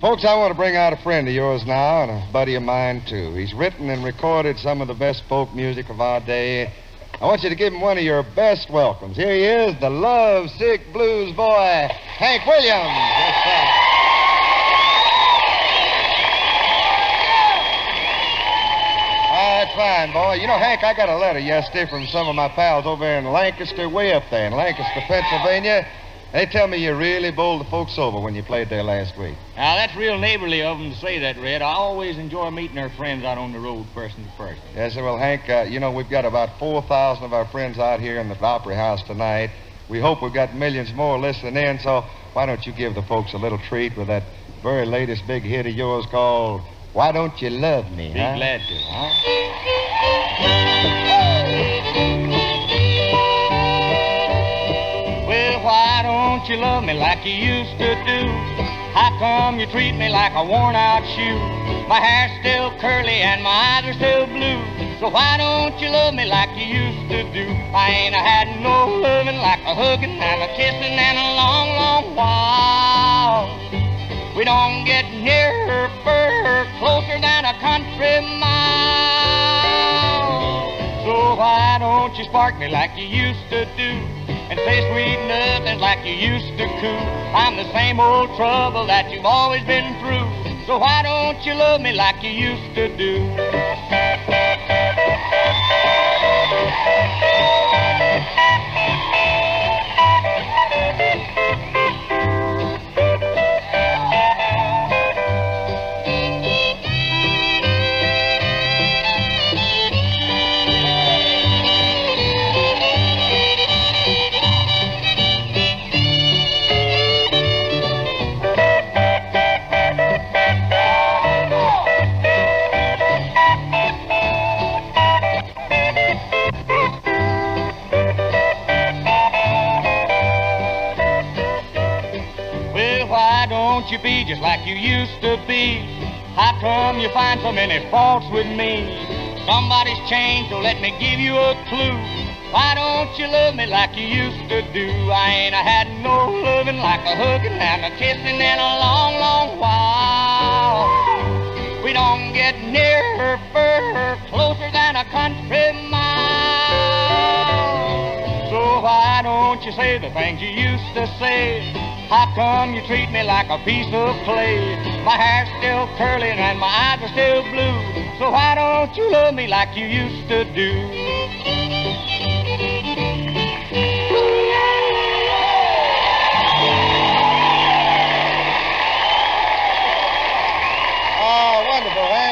Folks, I want to bring out a friend of yours now and a buddy of mine, too. He's written and recorded some of the best folk music of our day. I want you to give him one of your best welcomes. Here he is, the love sick blues boy, Hank Williams. Yes, right, fine, boy. You know, Hank, I got a letter yesterday from some of my pals over in Lancaster, way up there in Lancaster, Pennsylvania. They tell me you really bowled the folks over when you played there last week. Now, that's real neighborly of them to say that, Red. I always enjoy meeting our friends out on the road, person to person. Yes, sir. Well, Hank, uh, you know, we've got about 4,000 of our friends out here in the Opry House tonight. We hope we've got millions more listening in, so why don't you give the folks a little treat with that very latest big hit of yours called Why Don't You Love Me? Be huh? glad to, huh? Don't you love me like you used to do? How come you treat me like a worn out shoe? My hair's still curly and my eyes are still blue. So why don't you love me like you used to do? I ain't had no loving like a hugging and a kissing and a long, long while. We don't get nearer, further, closer than a country mile. So why don't you spark me like you used to do? And say sweet nothings like you used to coo. I'm the same old trouble that you've always been through. So why don't you love me like you used to do? Don't you be just like you used to be? How come you find so many faults with me? Somebody's changed, so let me give you a clue. Why don't you love me like you used to do? I ain't had no loving like a hugging and a kissing in a long, long while. We don't get nearer, further, closer than a country mile. So why don't you say the things you used to say? How come you treat me like a piece of clay? My hair's still curling and my eyes are still blue. So why don't you love me like you used to do? Oh, wonderful, eh?